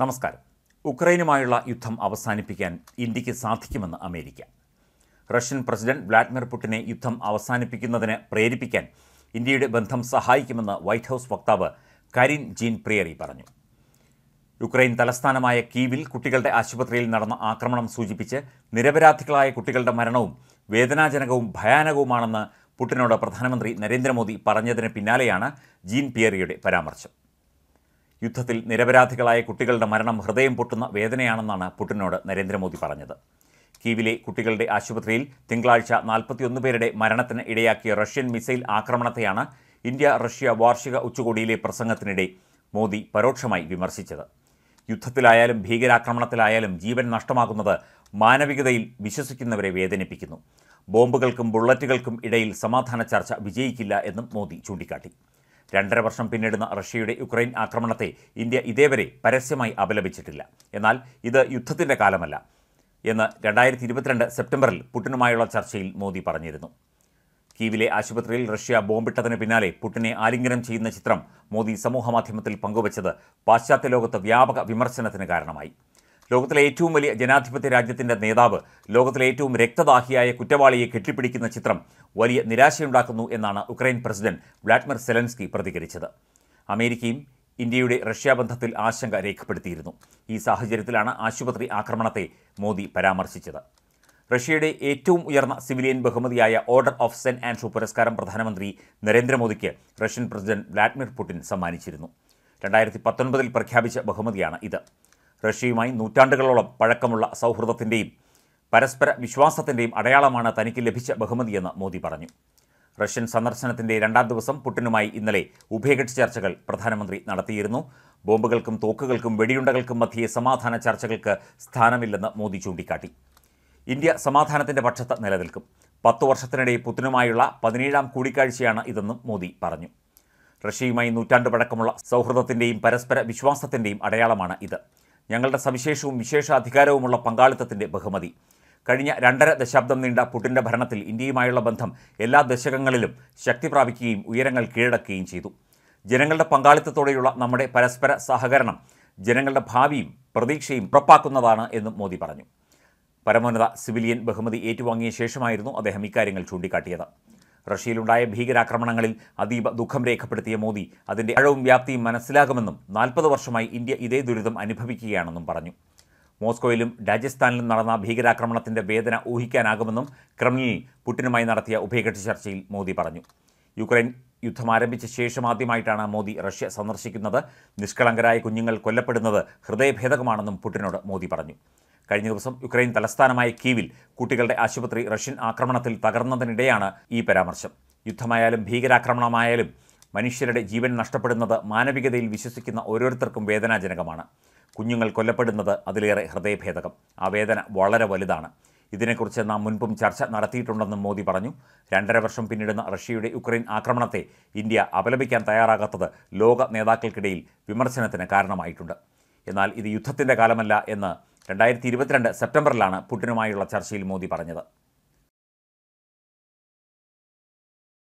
നമസ്കാരം. ഉക്രൈനുമായുള്ള യുദ്ധം അവസാനിപ്പിക്കാൻ ഇന്ത്യയ്ക്ക് സാധിക്കുമെന്ന് അമേരിക്ക. റഷ്യൻ പ്രസിഡന്റ് വ്ളാഡിമിർ പുടിനെ യുദ്ധം അവസാനിപ്പിക്കുന്നതിന് പ്രേരിപ്പിക്കാൻ ഇന്ത്യയുടെ ബന്ധം സഹായിക്കുമെന്ന് വൈറ്റ് ഹൗസ് വക്താവ് കരിൻ ജീൻ പ്രിയറി പറഞ്ഞു. യുക്രൈൻ തലസ്ഥാനമായ കീവിൽ കുട്ടികളുടെ ആശുപത്രിയിൽ നടന്ന ആക്രമണം സൂചിപ്പിച്ച് നിരപരാധികളായ കുട്ടികളുടെ മരണവും വേദനാജനകവും ഭയാനകവുമാണെന്ന് പുടിനോട് പ്രധാനമന്ത്രി നരേന്ദ്രമോദി പറഞ്ഞതിന് പിന്നാലെയാണ് ജീൻ പിയറിയുടെ പരാമർശം. യുദ്ധത്തിൽ നിരപരാധികളായ കുട്ടികളുടെ മരണം ഹൃദയം പൊട്ടുന്ന വേദനയാണെന്നാണ് പുടിനോട് നരേന്ദ്രമോദി പറഞ്ഞത്. കീവിലെ കുട്ടികളുടെ ആശുപത്രിയിൽ തിങ്കളാഴ്ച നാൽപ്പത്തിയൊന്ന് പേരുടെ മരണത്തിന് ഇടയാക്കിയ റഷ്യൻ മിസൈൽ ആക്രമണത്തെയാണ് ഇന്ത്യ റഷ്യ വാർഷിക ഉച്ചകോടിയിലെ പ്രസംഗത്തിനിടെ മോദി പരോക്ഷമായി വിമർശിച്ചത്. യുദ്ധത്തിലായാലും ഭീകരാക്രമണത്തിലായാലും ജീവൻ നഷ്ടമാകുന്നത് മാനവികതയിൽ വിശ്വസിക്കുന്നവരെ വേദനിപ്പിക്കുന്നു. ബോംബുകൾക്കും ബുള്ളറ്റുകൾക്കും ഇടയിൽ സമാധാന ചർച്ച വിജയിക്കില്ല എന്നും മോദി ചൂണ്ടിക്കാട്ടി. രണ്ടര വർഷം പിന്നിടുന്ന റഷ്യയുടെ യുക്രൈൻ ആക്രമണത്തെ ഇന്ത്യ ഇതേവരെ പരസ്യമായി അപലപിച്ചിട്ടില്ല. എന്നാൽ ഇത് യുദ്ധത്തിന്റെ കാലമല്ല എന്ന് രണ്ടായിരത്തി ഇരുപത്തിരണ്ട് സെപ്റ്റംബറിൽ പുടിനുമായുള്ള ചർച്ചയിൽ മോദി പറഞ്ഞിരുന്നു. കീവിലെ ആശുപത്രിയിൽ റഷ്യ ബോംബിട്ടതിന് പിന്നാലെ പുട്ടിനെ ആലിംഗനം ചെയ്യുന്ന ചിത്രം മോദി സമൂഹമാധ്യമത്തിൽ പങ്കുവച്ചത് പാശ്ചാത്യ ലോകത്ത് വ്യാപക വിമർശനത്തിന് കാരണമായി. ലോകത്തിലെ ഏറ്റവും വലിയ ജനാധിപത്യ രാജ്യത്തിന്റെ നേതാവ് ലോകത്തിലെ ഏറ്റവും രക്തദാഹിയായ കുറ്റവാളിയെ കെട്ടിപ്പിടിക്കുന്ന ചിത്രം വലിയ നിരാശയുണ്ടാക്കുന്നു എന്നാണ് ഉക്രൈൻ പ്രസിഡന്റ് വ്ളാഡിമിർ സെലൻസ്കി പ്രതികരിച്ചത്. അമേരിക്കയും ഇന്ത്യയുടെ റഷ്യ ബന്ധത്തിൽ ആശങ്ക രേഖപ്പെടുത്തിയിരുന്നു. ഈ സാഹചര്യത്തിലാണ് ആശുപത്രി ആക്രമണത്തെ മോദി പരാമർശിച്ചത്. റഷ്യയുടെ ഏറ്റവും ഉയർന്ന സിവിലിയൻ ബഹുമതിയായ ഓർഡർ ഓഫ് സെന്റ് ആൻഡ്രൂ പുരസ്കാരം പ്രധാനമന്ത്രി നരേന്ദ്രമോദിക്ക് റഷ്യൻ പ്രസിഡന്റ് വ്ളാഡിമിർ പുടിൻ സമ്മാനിച്ചിരുന്നു. രണ്ടായിരത്തി പത്തൊൻപതിൽ പ്രഖ്യാപിച്ച ബഹുമതിയാണ് ഇത്. റഷ്യയുമായി നൂറ്റാണ്ടുകളോളം പഴക്കമുള്ള സൗഹൃദത്തിന്റെയും പരസ്പര വിശ്വാസത്തിന്റെയും അടയാളമാണ് തനിക്ക് ലഭിച്ച ബഹുമതിയെന്ന് മോദി പറഞ്ഞു. റഷ്യൻ സന്ദർശനത്തിന്റെ രണ്ടാം ദിവസം പുടിനുമായി ഇന്നലെ ഉഭയകക്ഷി ചർച്ചകൾ പ്രധാനമന്ത്രി നടത്തിയിരുന്നു. ബോംബുകൾക്കും തോക്കുകൾക്കും വെടിയുണ്ടകൾക്കും മധ്യേ സമാധാന ചർച്ചകൾക്ക് സ്ഥാനമില്ലെന്ന് മോദി ചൂണ്ടിക്കാട്ടി. ഇന്ത്യ സമാധാനത്തിന്റെ പക്ഷത്ത് നിലനിൽക്കും. പത്തു വർഷത്തിനിടെ പുട്ടിനുമായുള്ള പതിനേഴാം കൂടിക്കാഴ്ചയാണ് ഇതെന്നും മോദി പറഞ്ഞു. റഷ്യയുമായി നൂറ്റാണ്ട് പഴക്കമുള്ള സൗഹൃദത്തിന്റെയും പരസ്പര വിശ്വാസത്തിന്റെയും അടയാളമാണ് ഇത്. ഞങ്ങളുടെ സവിശേഷവും വിശേഷാധികാരവുമുള്ള പങ്കാളിത്തത്തിന്റെ ബഹുമതി. കഴിഞ്ഞ രണ്ടര ദശാബ്ദം നീണ്ട പുടിന്റെ ഭരണത്തിൽ ഇന്ത്യയുമായുള്ള ബന്ധം എല്ലാ ദശകങ്ങളിലും ശക്തി പ്രാപിക്കുകയും ഉയരങ്ങൾ കീഴടക്കുകയും ചെയ്തു. ജനങ്ങളുടെ പങ്കാളിത്തത്തോടെയുള്ള നമ്മുടെ പരസ്പര സഹകരണം ജനങ്ങളുടെ ഭാവിയും പ്രതീക്ഷയും ഉറപ്പാക്കുന്നതാണ് എന്നും മോദി പറഞ്ഞു. പരമോന്നത സിവിലിയൻ ബഹുമതി ഏറ്റുവാങ്ങിയ ശേഷമായിരുന്നു അദ്ദേഹം ഇക്കാര്യങ്ങൾ ചൂണ്ടിക്കാട്ടിയത്. റഷ്യയിലുണ്ടായ ഭീകരാക്രമണങ്ങളിൽ അതീവ ദുഃഖം രേഖപ്പെടുത്തിയ മോദി അതിന്റെ ആഴവും വ്യാപ്തിയും മനസ്സിലാകുമെന്നും നാൽപ്പത് വർഷമായി ഇന്ത്യ ഇതേ ദുരിതം അനുഭവിക്കുകയാണെന്നും പറഞ്ഞു. മോസ്കോയിലും രാജസ്ഥാനിലും നടന്ന ഭീകരാക്രമണത്തിന്റെ വേദന ഊഹിക്കാനാകുമെന്നും ക്രെംലിനിൽ പുടിനുമായി നടത്തിയ ഉഭയകക്ഷി ചർച്ചയിൽ മോദി പറഞ്ഞു. യുക്രൈൻ യുദ്ധം ആരംഭിച്ച ശേഷം ആദ്യമായിട്ടാണ് മോദി റഷ്യ സന്ദർശിക്കുന്നത്. നിഷ്കളങ്കരായ കുഞ്ഞുങ്ങൾ കൊല്ലപ്പെടുന്നത് ഹൃദയഭേദകമാണെന്നും പുട്ടിനോട് മോദി പറഞ്ഞു. കഴിഞ്ഞ ദിവസം യുക്രൈൻ തലസ്ഥാനമായ കീവിൽ കുട്ടികളുടെ ആശുപത്രി റഷ്യൻ ആക്രമണത്തിൽ തകർന്നതിനിടെയാണ് ഈ പരാമർശം. യുദ്ധമായാലും ഭീകരാക്രമണമായാലും മനുഷ്യരുടെ ജീവൻ നഷ്ടപ്പെടുന്നത് മാനവികതയിൽ വിശ്വസിക്കുന്ന ഓരോരുത്തർക്കും വേദനാജനകമാണ്. കുഞ്ഞുങ്ങൾ കൊല്ലപ്പെടുന്നത് അതിലേറെ ഹൃദയഭേദകം. ആ വേദന വളരെ വലുതാണ്. ഇതിനെക്കുറിച്ച് നാം മുൻപും ചർച്ച നടത്തിയിട്ടുണ്ടെന്നും മോദി പറഞ്ഞു. രണ്ടര വർഷം പിന്നിടുന്ന റഷ്യയുടെ യുക്രൈൻ ആക്രമണത്തെ ഇന്ത്യ അപലപിക്കാൻ തയ്യാറാകാത്തത് ലോക നേതാക്കൾക്കിടയിൽ വിമർശനത്തിന് കാരണമായിട്ടുണ്ട്. എന്നാൽ ഇത് യുദ്ധത്തിന്റെ കാലമല്ല എന്ന് രണ്ടായിരത്തി ഇരുപത്തിരണ്ട് സെപ്റ്റംബറിലാണ് പുടിനുമായുള്ള ചർച്ചയിൽ മോദി പറഞ്ഞത്